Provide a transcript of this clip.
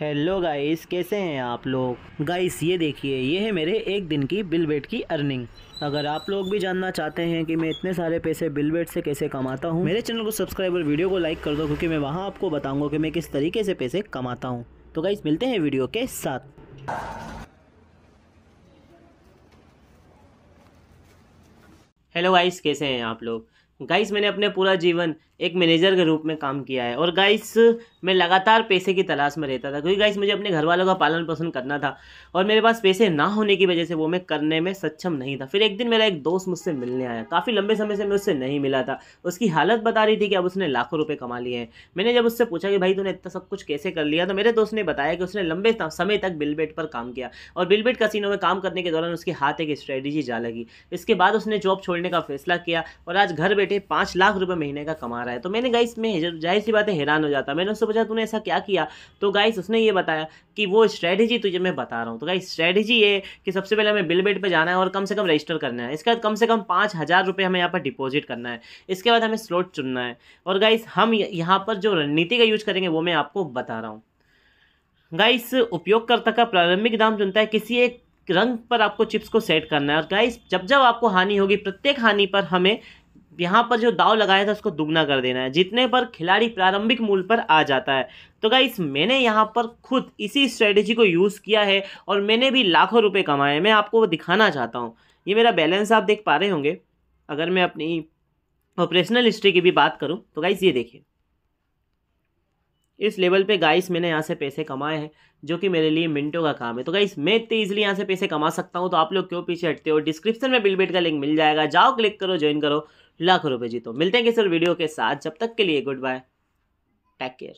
Hello guys कैसे हैं आप लोग? गाइस ये देखिए, ये है मेरे एक दिन की बिल बेट की अर्निंग अगर आप लोग भी जानना चाहते हैं कि मैं इतने सारे पैसे बिल बेट से कैसे कमाता हूँ, मेरे चैनल को सब्सक्राइब और वीडियो को लाइक कर दो, क्योंकि मैं वहाँ आपको बताऊँगा कि मैं किस तरीके से पैसे कमाता हूँ. तो गाइस मिलते हैं वीडियो के साथ. हेलो गाइस कैसे हैं आप लोग? गाइस मैंने अपने पूरा जीवन एक मैनेजर के रूप में काम किया है और गाइस मैं लगातार पैसे की तलाश में रहता था क्योंकि गाइस मुझे अपने घर वालों का पालन पोषण करना था और मेरे पास पैसे ना होने की वजह से वो मैं करने में सक्षम नहीं था। फिर एक दिन मेरा एक दोस्त मुझसे मिलने आया। काफ़ी लंबे समय से मैं उससे नहीं मिला था। उसकी हालत बता रही थी कि अब उसने लाखों रुपये कमा लिए हैं। मैंने जब उससे पूछा कि भाई, तूने इतना सब कुछ कैसे कर लिया? तो मेरे दोस्त ने बताया कि उसने लंबे समय तक बिलबेट पर काम किया और बिलबेट कसिनो में काम करने के दौरान उसके हाथ एक स्ट्रेटेजी जा लगी। इसके बाद उसने जॉब छोड़ने का फैसला किया और आज घर बैठे पाँच लाख रुपये महीने का कमा रहा है। तो मैंने गाइस में ज़ाहिर सी बात हैरान हो जाता। मैंने उससे पूछा, तूने ऐसा क्या किया? तो गाइस उसने ये बताया कि वो स्ट्रैटेजी तुझे मैं बता रहा हूँ। तो गाइस स्ट्रैटेजी ये कि सबसे पहले हमें बिल बेट पर जाना है और कम से कम रजिस्टर करना है। इसके बाद कम से कम पाँच हज़ार हमें यहाँ पर डिपॉजिट करना है। इसके बाद हमें स्लॉट चुनना है। और गाइस हम यहाँ पर जो रणनीति का यूज़ करेंगे, वो मैं आपको बता रहा हूँ। गाइस उपयोगकर्ता का प्रारंभिक दाम चुनता है। किसी एक रंग पर आपको चिप्स को सेट करना है। और गाइस जब जब आपको हानि होगी, प्रत्येक हानि पर हमें यहाँ पर जो दाव लगाया था उसको दुगना कर देना है। जितने पर खिलाड़ी प्रारंभिक मूल पर आ जाता है। तो गाइस मैंने यहाँ पर खुद इसी स्ट्रेटेजी को यूज़ किया है और मैंने भी लाखों रुपए कमाए हैं। मैं आपको वो दिखाना चाहता हूँ। ये मेरा बैलेंस आप देख पा रहे होंगे। अगर मैं अपनी ऑपरेशनल हिस्ट्री की भी बात करूँ तो गाइस ये देखिए। इस लेवल पे गाइस मैंने यहाँ से पैसे कमाए हैं, जो कि मेरे लिए मिनटों का काम है। तो गाइस मैं इतने ईजिली यहाँ से पैसे कमा सकता हूँ तो आप लोग क्यों पीछे हटते हो? डिस्क्रिप्शन में बिलबेट का लिंक मिल जाएगा। जाओ क्लिक करो ज्वाइन करो। लाखों रुपए जीतो। मिलते हैं किसी वीडियो के साथ। जब तक के लिए, गुड बाय। Take care